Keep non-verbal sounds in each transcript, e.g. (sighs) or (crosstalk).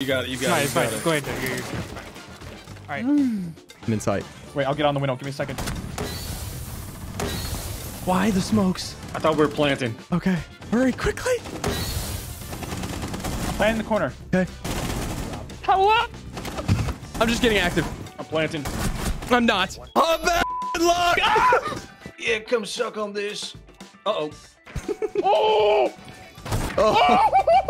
You got it. You got fine, it. it's You fine. it. Go ahead. You're, you're fine. All right. I'm in sight. Wait, I'll get on the window. Give me a second. Why the smokes? I thought we were planting. Okay. Hurry, quickly. Plant in the corner. Okay. Hello. I'm just getting active. I'm planting. I'm not. Oh, bad luck. Yeah, come suck on this. Uh (laughs) oh. oh. Oh! (laughs)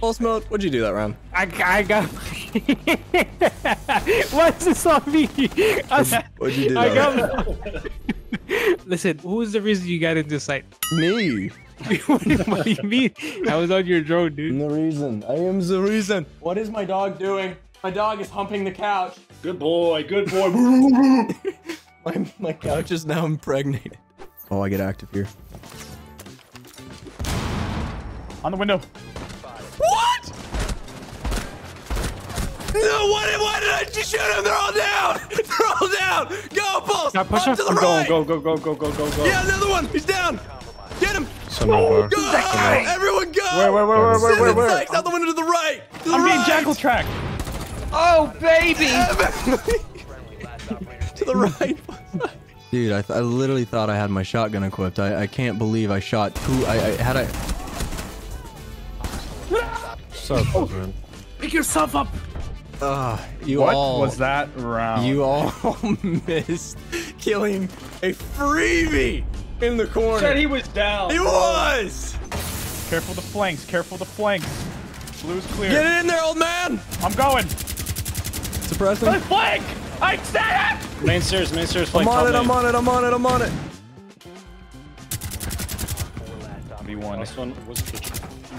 Full smoke. What'd you do that round? I, I got. (laughs) What's this on me? I, What'd you (laughs) do I got. (laughs) Listen, who's the reason you got into sight? Me. what, do- you mean? I was on your drone, dude. the reason. I am the reason. What is my dog doing? My dog is humping the couch. Good boy. Good boy. My, my couch is now impregnated. Oh, I get active here. On the window. No, why did, why did I just shoot him? They're all down. (laughs) They're all down. Go, Pulse. Now push Up up. to the I'm right. go, go, go, go, go, go, go. Yeah, another one. He's down. Get him. Someone Go. Everyone go. Where, where, where, where, where, Seven where, where? Sykes out the window to the right. To the I'm right. being jackal tracked. Oh, baby! (laughs) to the right. Dude, I, th I literally thought I had my shotgun equipped. I, I can't believe I shot two. I, I had I. So close, man. Pick yourself up. Uh, you What all was that round? You all (laughs) missed killing a freebie in the corner. Said he was down. He was. Careful the flanks. Careful the flanks. Blue's clear. Get it in there, old man. I'm going. Suppressing. The flank! I said it! Main stairs. Main stairs. I'm on top it. I'm on it. I'm on it. I'm on it. B1. This one was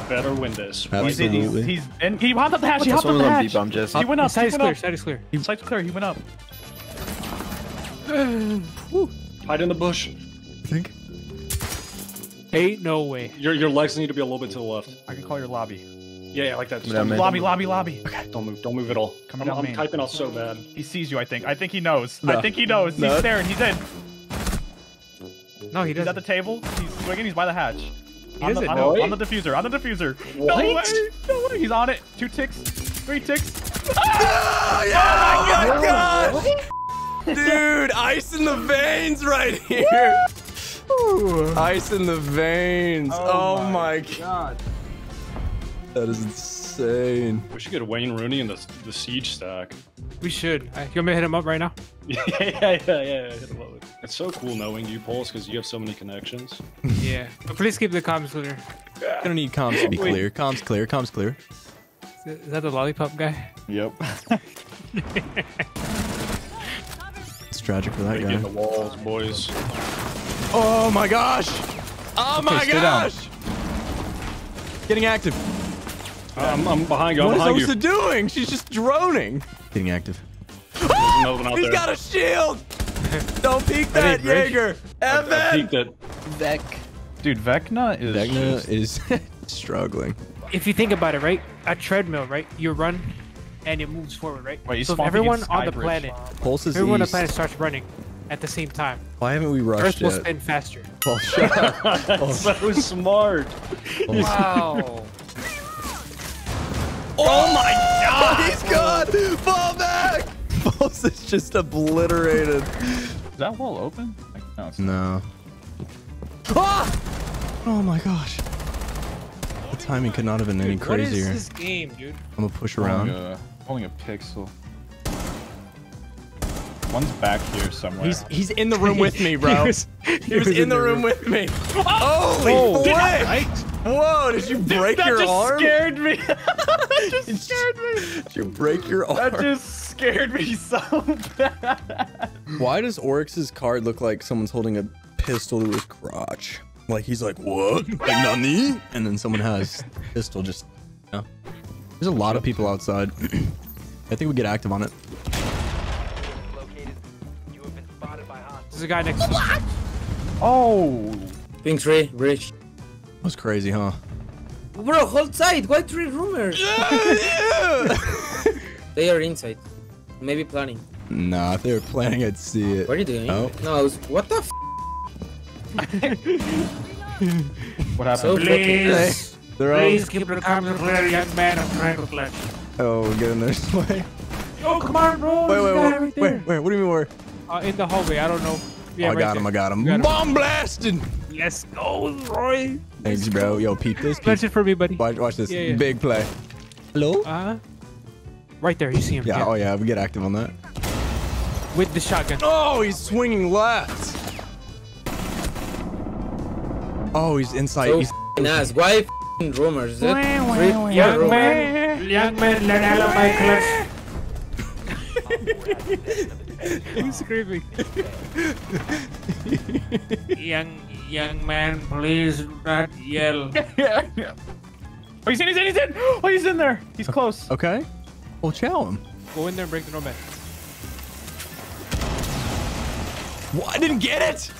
better win this. He's, he's, Absolutely. he's, and he hopped up the hatch. He hopped up the hatch. B-bomb, Jesse. He went up. Side is clear. up. Side is clear. Site's clear. He went up. (sighs) Hide in the bush. I think. Ain't no way. Your your legs need to be a little bit to the left. I can call your lobby. Yeah, yeah, like that. Just Yeah, don't, man. move, Lobby, lobby, Okay, don't move. Don't move at all. Come I'm, down I'm main. typing out so bad. He sees you, I think. I think he knows. No. I think he knows. No. He's staring. He's in. No, he He's at the table. He's swinging. He's by the hatch. He on, the, doesn't on, know. the, on the diffuser. On the diffuser. No way. No way. He's on it. Two ticks. Three ticks. (laughs) Oh, yeah, oh my oh god! Dude, ice in the veins right here. Ice in the veins. Oh Oh, my my god. That is insane. We should get Wayne Rooney in the the siege stack. We should. Uh, you want me to hit him up right now? (laughs) yeah, yeah, yeah, yeah. yeah. Hit him up. It's so cool knowing you, Pulse, because you have so many connections. (laughs) yeah. But please keep the comms clear. Gonna need comms to be Wait. clear. Comms clear. Comms clear. Is is that the lollipop guy? Yep. (laughs) It's tragic for that Get in the guy. walls, boys. Oh my gosh! Oh my stay down. gosh! Getting active. I'm, I'm behind you. I'm What is behind you. Osa doing? She's just droning. Getting active. There's another one out He's there. got a shield! Don't peek that, ain't Rich. Jaeger! I Evan! peeked it. Vec. Dude, Vecna is. Vecna just- is (laughs) struggling. If you think about it, right? A treadmill, right? You run, and it moves forward, right? Wait, so if everyone on the planet, Pulse is everyone on the planet starts running at the same time, Why haven't we Earth rushed will yet? spin faster. Well, shut up. (laughs) That's so smart. Wow. (laughs) Oh my god! (laughs) He's gone! Fall back! (laughs) Pulse is just obliterated. Is that wall open? No, it's No. Ah! Oh my gosh. The timing could not have been any Dude, what is crazier. this game, dude? I'm gonna push holding around. a, holding a pixel. One's back here somewhere. He's he's in the room (laughs) with me, bro. He was, He was in the room with me. Holy Oh, flip! Whoa, did you break that your just arm? scared me. That just scared me. Did you break your arm? That just scared me so bad. Why does Oryx's card look like someone's holding a pistol to his crotch? Like he's like, what? Like nani? And then someone has pistol just, you know. There's a lot of people outside. (clears throat) I think we get active on it. There's a guy next to us. Oh. Pink tree, bridge. That was crazy, huh? Bro, hold tight. Why three rumors? (laughs) They are inside. Maybe planning. nah, if they were planning, I'd see it. What are you doing? Oh. No, I was. What the f? (laughs) What happened? So fucking. Please, They're all, please keep the comms clear, young man. I'm trying to clutch. Oh, get in there (laughs) this way. Oh, come on, bro. Wait, wait, wait, right wait, there. What do you mean where? Uh, in the hallway. I don't know. Yeah, oh, I right got him. I got him. You got him. Bomb blasted. Let's go, Roy. Thanks, bro. Yo, peep this. Peep. Clutch it for me, buddy. Watch, watch this. Yeah, yeah. Big play. Hello? Uh, right there. You see him? Yeah. Oh yeah. We get active on that. With the shotgun. Oh, he's swinging left. Oh, he's inside. So He's, f***ing ass. Why f***ing rumors? Is it three- four Young rumors? man, young man, let out of my clutch. (laughs) He's screaming. (laughs) young, young man, please do not yell. yeah. (laughs) Oh, he's in, he's in, he's in! Oh, he's in there! He's close. okay. We'll chow him. Go in there and break the nomad. What? I didn't get it.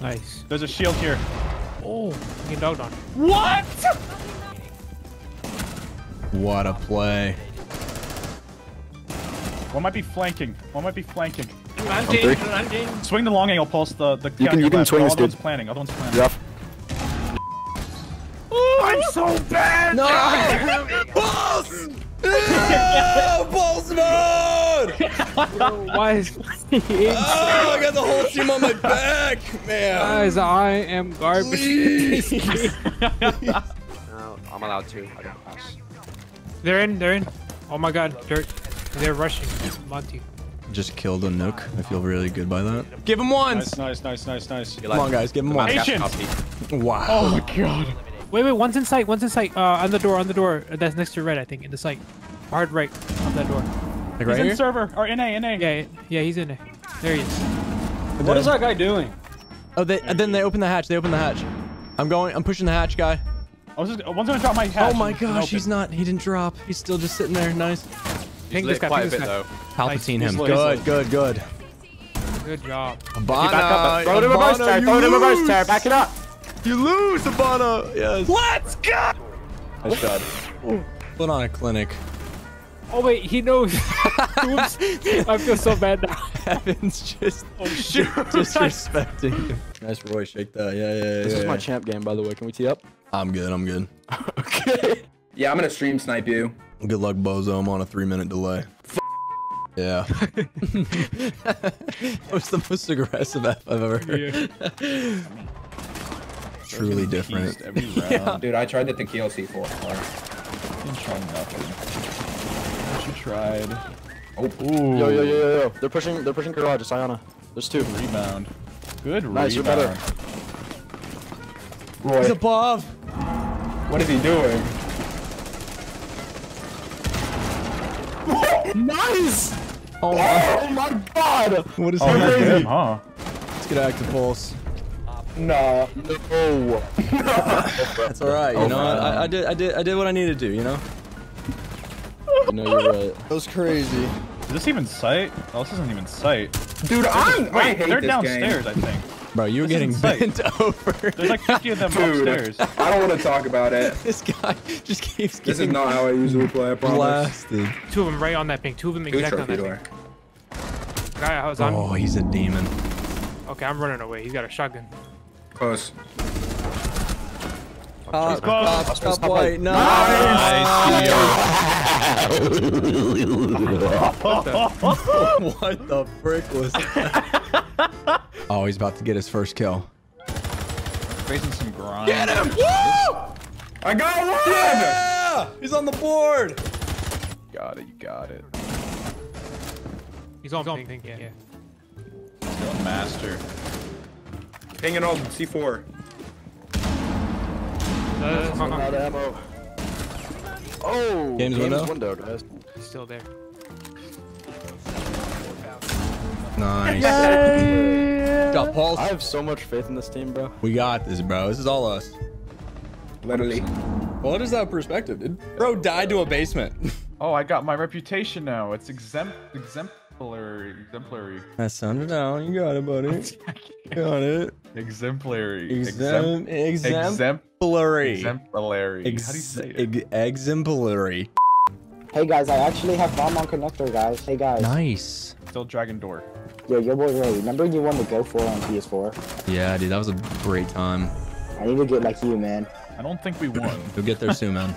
Nice. There's a shield here. Oh, he dogged on. What? What a play. One might be flanking. One might be flanking. Landing, landing. Swing the long angle pulse. The the You can- you can swing this Other one's planning. Other one's planning. Yep. I'm so bad. No! (laughs) Pulse! No! Pulse mode! (laughs) Why is Oh, I got the whole (laughs) team on my back, man. Guys, I am garbage. Please. No, I'm allowed to. I don't pass. they're in, they're in. Oh my god, dirt. They're rushing. Monty. Just killed a nook. I feel really good by that. Give him one. Nice, nice, nice, nice, nice. Come on, guys. Give him one. Patience. Wow. Oh my god. Wait, wait, one's in sight, one's in sight. Uh, on the door, on the door. That's next to red, I think, in the sight. Hard right on that door. Like He's right in here? server or NA NA. Yeah, yeah, he's in there. There he is. What is that guy doing? Oh, they, and then they open the hatch. They open the hatch. I'm going. I'm pushing the hatch, guy. I was just, one's gonna drop my hatch. Oh my and- and gosh, he's not. He didn't drop. He's still just sitting there. Nice. Ping He's this guy, lit quite ping a this bit guy. though. Palpatine Nice. him. Good, good, good. Good job. Abana, back up. Throw it in reverse, Abana, Terry. you Throw it in reverse, lose. Terry. Back it up. You lose, Abana. Yes. Let's go. Nice job. Put on a clinic. Oh wait, he knows. (laughs) I feel so bad now. Heaven's just (laughs) Oh shit. disrespecting (laughs) him. Nice, Roy. Shake that. Yeah, yeah, yeah. This is yeah. my champ game, by the way. Can we tee up? I'm good. I'm good. okay. Yeah, I'm gonna stream snipe you. Good luck, Bozo. I'm on a three minute delay. Yeah. (laughs) that was the most aggressive F I've ever heard. (laughs) Truly different. Beast Every round. Dude, I tried the tequila C4. Didn't try nothing. What you tried? Oh, Ooh. Yo, yo, yo, yo, yo. They're pushing. They're pushing garage. It's Iana. There's two. Rebound. Good Nice, you're better. Roy, He's above. what is he doing? Nice! Oh my. Oh my god! What is Oh, that's happening? him, huh? Let's get active pulse. Nah. No. (laughs) That's all right. You know, I, I did, I did, I did what I needed to. Do, you know. no, you're right. That was crazy. Is this even sight? Oh, this isn't even sight. Dude, I'm. I Wait, hate they're this downstairs, game. I think. Bro, you were This getting isn't sight. bent (laughs) over. There's like 50 of them Dude. upstairs. I don't want to talk about it. (laughs) this guy just keeps This is not how I usually play. I promise. blasted. Two of them right on that pink. Two of them Two exactly on that door. ping. Guy, I was on. Oh, he's a demon. Okay, I'm running away. He's got a shotgun. Close. Uh, top, uh, close. top, top white. No. what the frick was that? (laughs) oh, he's about to get his first kill. Facing some grind. Get him! Woo! I got one! Yeah! He's on the board. Got it, you got it. He's on ping. ping. Yeah. yeah. Still a master. Hanging on C4. Uh, I'm out of ammo. Oh! Games window? window, guys. he's still there. Nice. Got Pulse. I have so much faith in this team, bro. We got this, bro. This is all us. Literally. What is that perspective, dude? Bro died to a basement. (laughs) Oh, I got my reputation now. It's exempt, exemplary, exemplary, That sounded out. You got it, buddy. (laughs) got it. exemplary, Exem- exempt, exemplary. exemplary. Ex- How do you say it? ex- exemplary. Hey guys, I actually have bomb on connector, guys. Hey guys. Nice. Still Dragon Door. Yo, yo boy Ray, remember you won the Go 4 on PS4? Yeah, dude, that was a great time. I need to get like you, man. I don't think we won. You'll get there soon, man.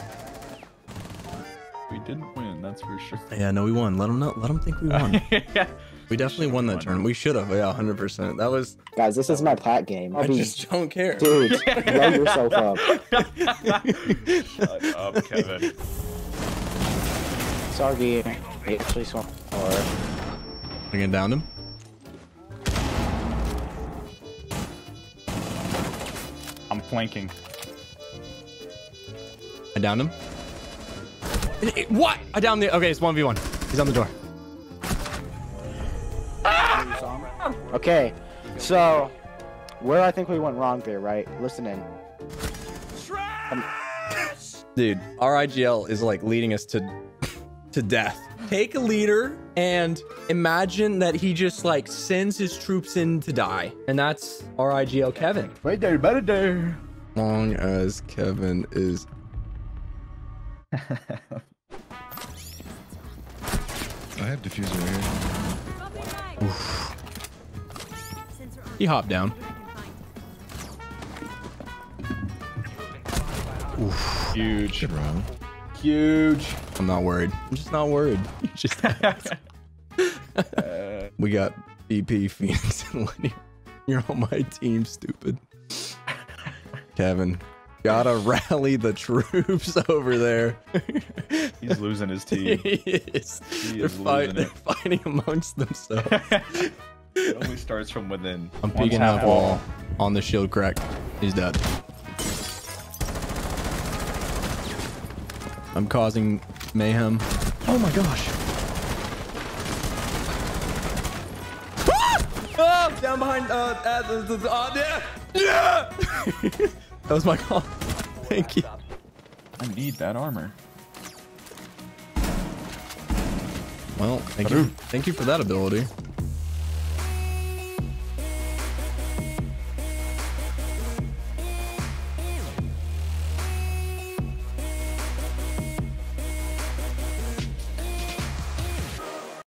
(laughs) we didn't win, that's for sure. Yeah, no, we won. Let them know. Let them think we won. (laughs) We definitely won that won. turn. We should have. Yeah, hundred percent. That was. Guys, this is my plat game. I'll I be, just don't care. dude, (laughs) blow yourself up. Shut up, Kevin. Sorry, actually swung or I can down him. I'm flanking. I downed him. What? I downed the. Okay, it's one v one. He's on the door. Okay, so where I think we went wrong there, right? Listen in. Dude, RIGL is like leading us to to death. Take a leader and imagine that he just like sends his troops in to die. And that's RIGL Kevin. Right there, better there. Long as Kevin is I have diffuser right here. he hopped down. Huge. Good round. Huge. I'm not worried. I'm just not worried. (laughs) You just uh, we got BP Phoenix and Linear. You're on my team, stupid. Kevin, gotta rally the troops over there. He's losing his (laughs) team. he is. He they're, fight- losing they're fighting amongst themselves. (laughs) It only starts from within. I'm One's peeking half that wall on the shield crack. He's dead. I'm causing mayhem. Oh my gosh. Ah! Oh, down behind. Uh, uh, uh, yeah, yeah. (laughs) that was my call. Thank you. I need that armor. Well, thank you. Thank you for that ability.